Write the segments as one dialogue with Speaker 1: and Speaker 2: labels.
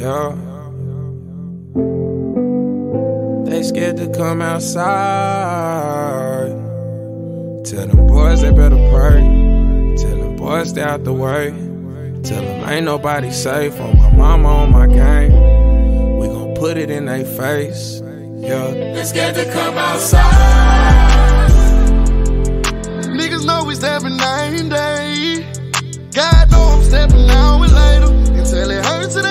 Speaker 1: Yeah. They scared to come outside. Tell them boys they better pray. Tell them boys stay out the way. Tell them ain't nobody safe on my mama on my game. We gon' put it in their face. Yeah. They scared to come outside.
Speaker 2: Niggas know we stepping and day. God know I'm stepping now and later. Until it hurts, it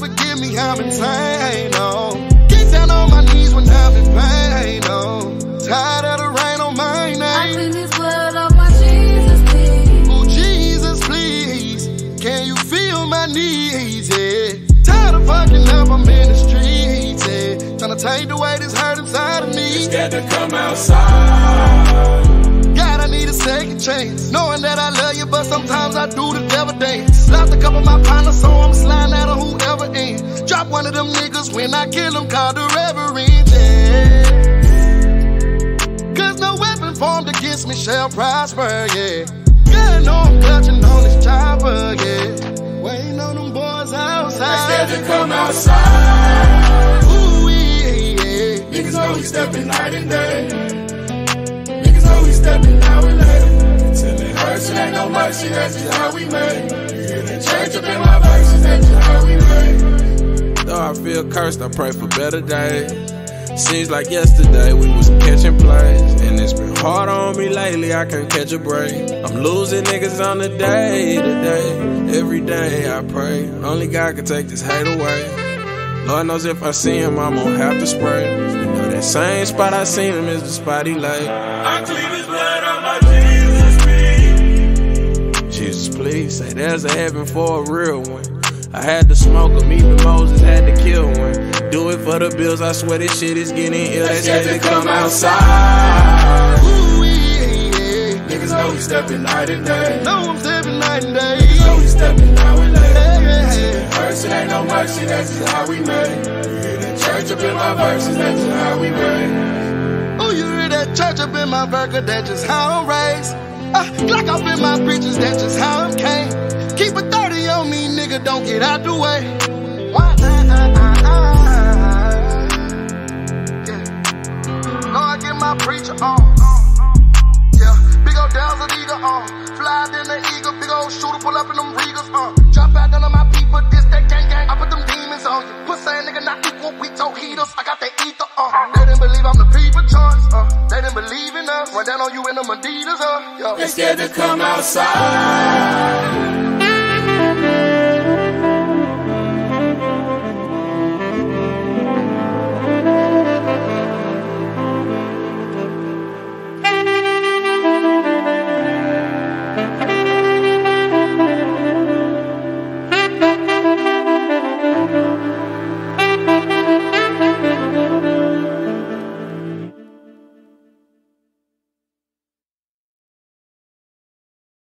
Speaker 2: forgive me, I'm insane, oh. Get down on my knees when I'm in pain, oh. Tired of the rain on my name.
Speaker 3: I clean this blood off my Jesus, please.
Speaker 2: Oh, Jesus, please. Can you feel my needs, yeah? Tired of fucking up, I'm in the streets, yeah. Tryna take the weight that's hurt inside of me.
Speaker 1: Scared to come outside.
Speaker 2: God, I need a second chance. Knowing that I love you, but sometimes I do the devil dance. Lost a couple of my partners, so I'm sliding out of whoever in. One of them niggas when I kill them, call the reverend, yeah. Cause no weapon formed against me shall prosper, yeah. God, know I'm clutching on this chopper, yeah. Waiting on them boys outside.
Speaker 1: Scared to come outside.
Speaker 2: Ooh, yeah, yeah.
Speaker 1: Niggas know we stepping night and day. Niggas know we stepping now and later. Until it hurts, it ain't no mercy, that's just I feel cursed, I pray for better days. Seems like yesterday we was catching plays. And it's been hard on me lately, I can't catch a break. I'm losing niggas on the day to day. Every day I pray. Only God can take this hate away. Lord knows if I see him, I'm gonna have to spray. You know that same spot I seen him is the spot he lay. I clean his blood on my Jesus, please. Jesus, please, say there's a heaven for a real one. I had to smoke him, even Moses had to kill one. Do it for the bills, I swear this shit is getting ill. They said to come outside.
Speaker 2: Ooh, yeah, yeah.
Speaker 1: Niggas know we stepping night and day.
Speaker 2: Know I'm stepping night and day.
Speaker 1: Niggas know we stepping now and later.
Speaker 2: Yeah, yeah.
Speaker 1: Verse, it ain't no mercy, that's just how we made. You hear the church up in my verses, that's just how we made.
Speaker 2: Oh, you hear that church up in my burger, that's just how I'm raised. Uh, Glock up in my bitches, that's just how I'm came. Keep a 30 on me, nigga, don't get out the way. Why? Uh, uh, uh, uh, yeah. Know I get my preacher on. Yeah, big old dazzle eagle on. Fly in the eagle, big old shooter, pull up in them Regals, uh. Drop out none of my people, this that gang gang. I put them demons on you. Pussy nigga not equal, we told heaters. I got that ether, uh. They didn't believe I'm the people choice, uh. They didn't believe in us. Run down on you in them Adidas, uh. Yo.
Speaker 1: They scared to come outside.